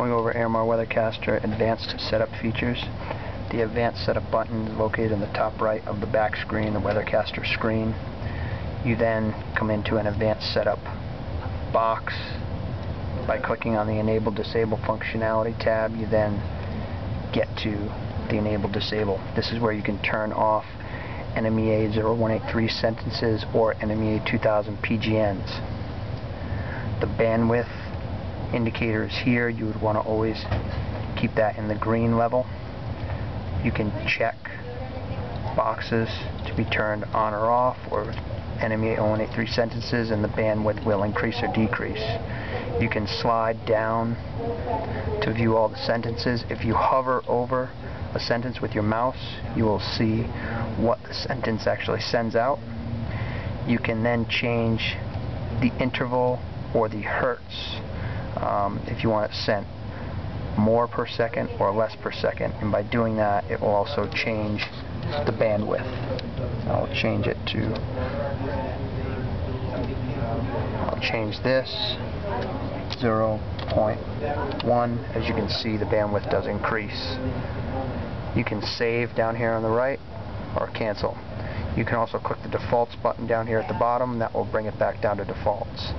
Going over Airmar Weathercaster Advanced Setup features. The Advanced Setup button is located in the top right of the back screen, the Weathercaster screen. You then come into an Advanced Setup box by clicking on the Enable Disable functionality tab. You then get to the Enable Disable. This is where you can turn off NMEA 0183 sentences or NMEA 2000 PGNs. The bandwidth indicators here, you would want to always keep that in the green level. You can check boxes to be turned on or off or NMEA 0183 sentences and the bandwidth will increase or decrease. You can slide down to view all the sentences. If you hover over a sentence with your mouse, you will see what the sentence actually sends out. You can then change the interval or the hertz um, if you want it sent more per second or less per second and by doing that it will also change the bandwidth. I'll change it to I'll change this 0.1 as you can see the bandwidth does increase. You can save down here on the right or cancel. You can also click the defaults button down here at the bottom that will bring it back down to defaults.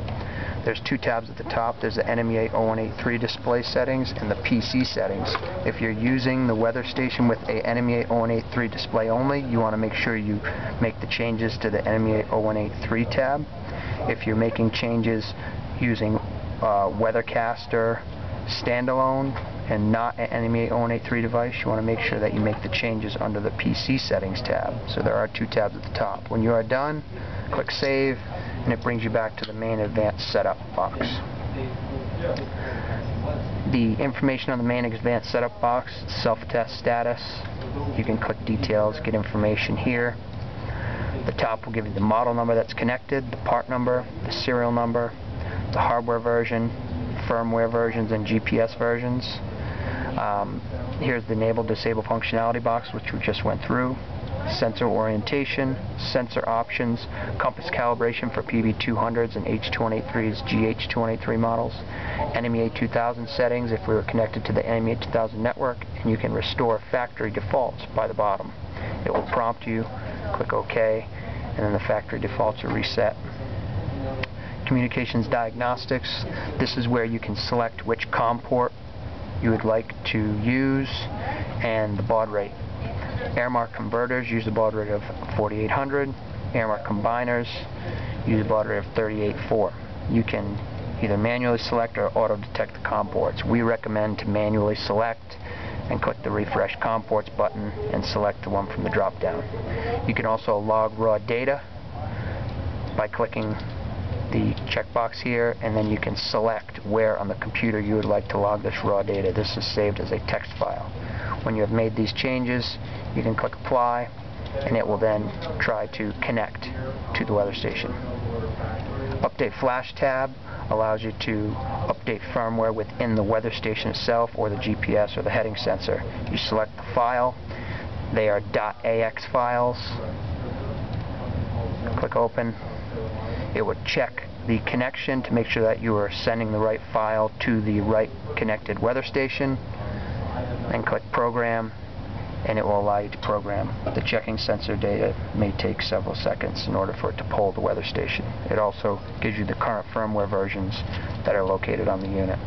There's two tabs at the top. There's the NMEA 0183 display settings and the PC settings. If you're using the weather station with a NMEA 0183 display only, you want to make sure you make the changes to the NMEA 0183 tab. If you're making changes using uh, Weathercaster standalone and not an NMEA 0183 device, you want to make sure that you make the changes under the PC settings tab. So there are two tabs at the top. When you are done, click Save, and it brings you back to the main advanced setup box. The information on the main advanced setup box, self-test status, you can click details, get information here. The top will give you the model number that's connected, the part number, the serial number, the hardware version, firmware versions, and GPS versions. Um, here's the enable disable functionality box which we just went through sensor orientation, sensor options, compass calibration for PB200s and H283's GH283 models, NMEA 2000 settings if we were connected to the NMEA 2000 network, and you can restore factory defaults by the bottom. It will prompt you, click OK, and then the factory defaults are reset. Communications diagnostics, this is where you can select which COM port you would like to use and the baud rate. Airmar converters use a baud rate of 4800. Airmar combiners use a baud rate of 38.4. You can either manually select or auto detect the COM ports. We recommend to manually select and click the refresh COM ports button and select the one from the drop down. You can also log raw data by clicking the checkbox here and then you can select where on the computer you would like to log this raw data. This is saved as a text file. When you have made these changes you can click apply and it will then try to connect to the weather station. Update Flash tab allows you to update firmware within the weather station itself or the GPS or the heading sensor. You select the file. They are .ax files. Click open it would check the connection to make sure that you are sending the right file to the right connected weather station and click program and it will allow you to program. The checking sensor data may take several seconds in order for it to pull the weather station. It also gives you the current firmware versions that are located on the unit.